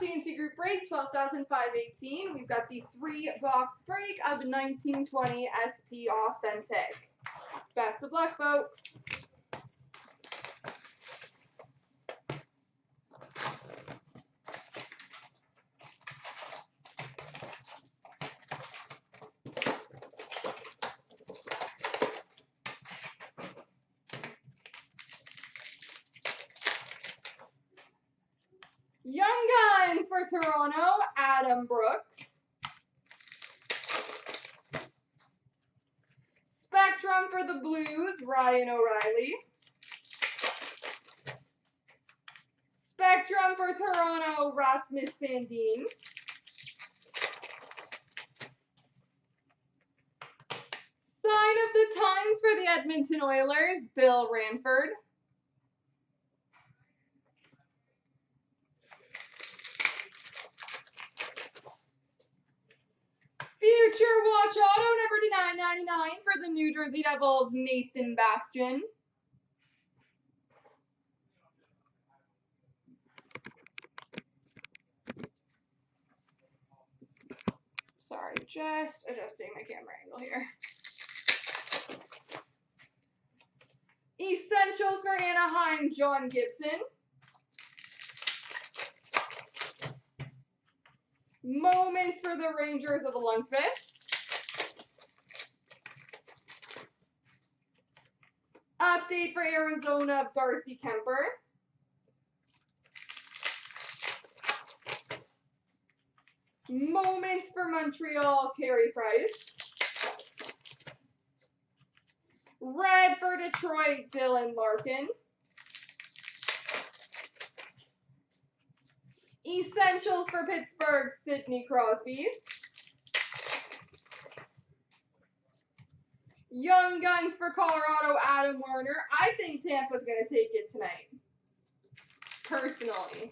CNC Group break 12,518. We've got the three box break of 1920 SP Authentic. Best of luck, folks. Young Guns for Toronto, Adam Brooks. Spectrum for the Blues, Ryan O'Reilly. Spectrum for Toronto, Rasmus Sandin. Sign of the Times for the Edmonton Oilers, Bill Ranford. Future Watch Auto number to 999 for the New Jersey Devils, Nathan Bastian. Sorry, just adjusting my camera angle here. Essentials for Anaheim, John Gibson. Moments for the Rangers of Lundqvist. Update for Arizona of Darcy Kuemper. Moments for Montreal, Carey Price. Red for Detroit, Dylan Larkin. Essentials for Pittsburgh, Sidney Crosby. Young Guns for Colorado, Adam Werner. I think Tampa's going to take it tonight. Personally.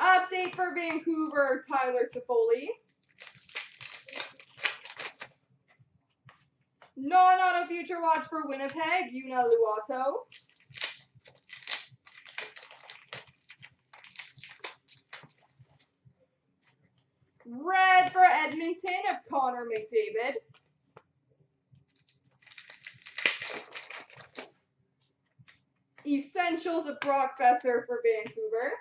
Update for Vancouver, Tyler Toffoli. Non-auto future watch for Winnipeg, Joona Luoto. Red for Edmonton of Connor McDavid. Essentials of Brock Boeser for Vancouver.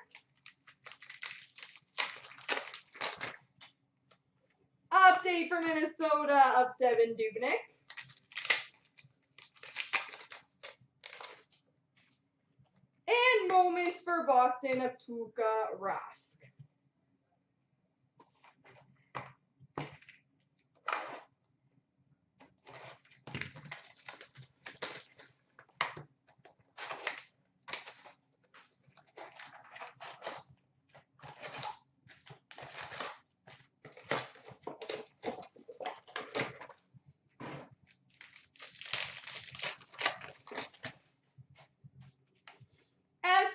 Update for Minnesota of Devan Dubnyk. And moments for Boston of Tuukka Rask.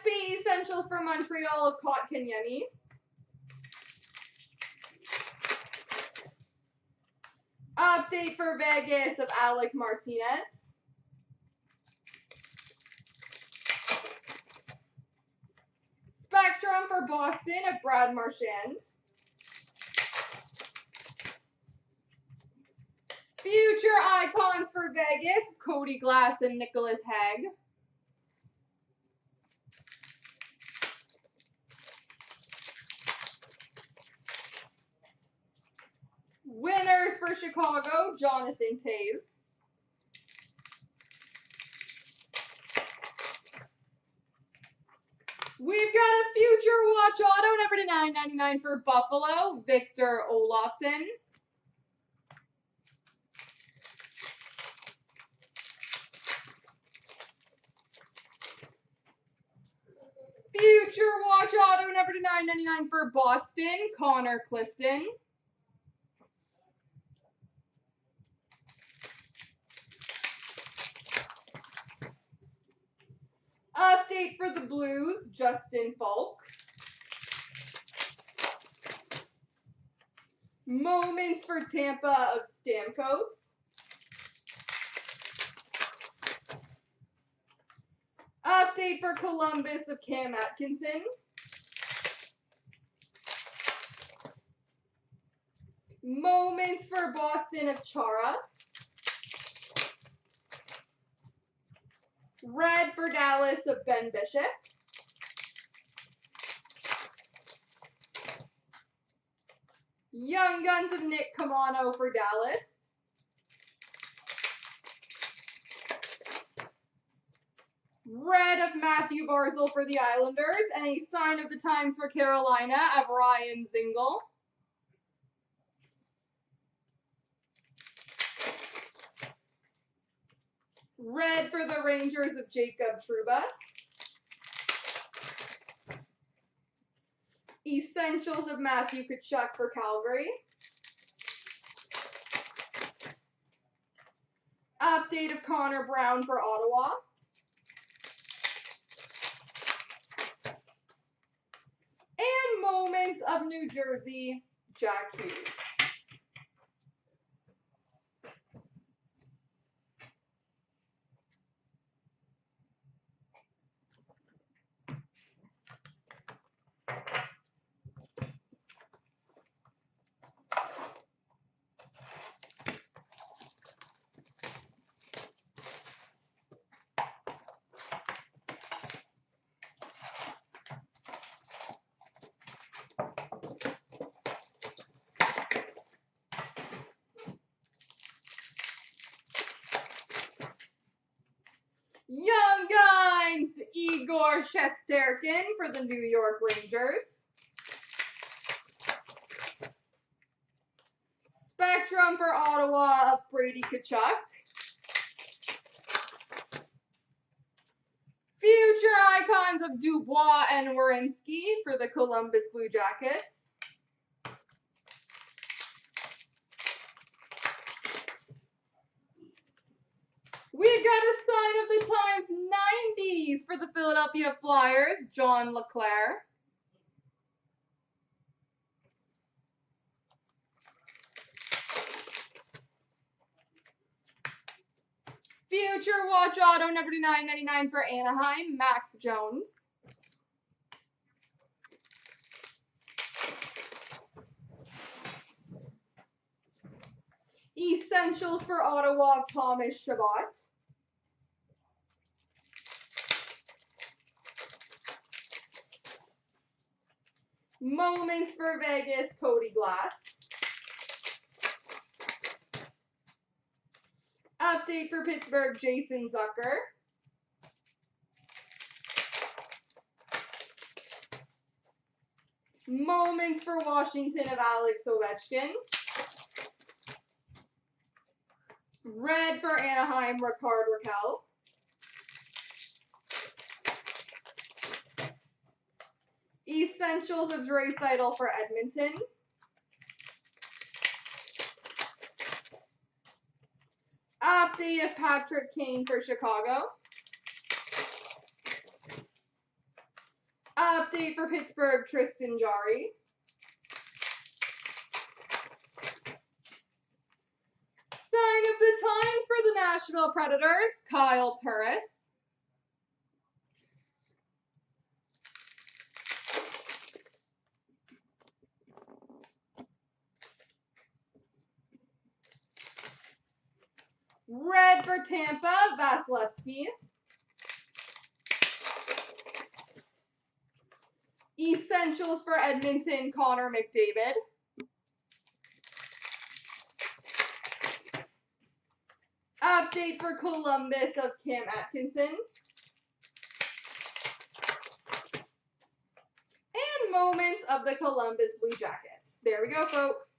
SP Essentials for Montreal of Kotkaniemi. Update for Vegas of Alec Martinez. Spectrum for Boston of Brad Marchand. Future Icons for Vegas, Cody Glass and Nicholas Hague. For Chicago, Jonathan Toews. We've got a future watch auto number to 999 for Buffalo, Victor Olofsson. Future watch auto number to 999 for Boston, Connor Clifton. Update for the Blues, Justin Falk. Moments for Tampa of Stamkos. Update for Columbus of Cam Atkinson. Moments for Boston of Chara. Red for Dallas of Ben Bishop. Young Guns of Nick Caamano for Dallas. Red of Matthew Barzal for the Islanders. And a sign of the times for Carolina of Ryan Zingle. Red for the Rangers of Jacob Trouba. Essentials of Matthew Tkachuk for Calgary. Update of Connor Brown for Ottawa. And moments of New Jersey, Jack Hughes. Young Guns, Igor Shesterkin for the New York Rangers. Spectrum for Ottawa of Brady Tkachuk. Future icons of Dubois and Werenski for the Columbus Blue Jackets. We've got a sign of the times 90s for the Philadelphia Flyers, John LeClair. Future Watch Auto number 999 for Anaheim, Max Jones. Essentials for Ottawa, Thomas Chabot. Moments for Vegas, Cody Glass. Update for Pittsburgh, Jason Zucker. Moments for Washington of Alex Ovechkin. Red for Anaheim, Rickard Rakell. Essentials of Draisaitl for Edmonton. Update of Patrick Kane for Chicago. Update for Pittsburgh, Tristan Jarry. Sign of the times for the Nashville Predators, Kyle Turris. Red for Tampa, Vasilevskiy. Essentials for Edmonton, Connor McDavid. Update for Columbus of Cam Atkinson. And moments of the Columbus Blue Jackets. There we go, folks.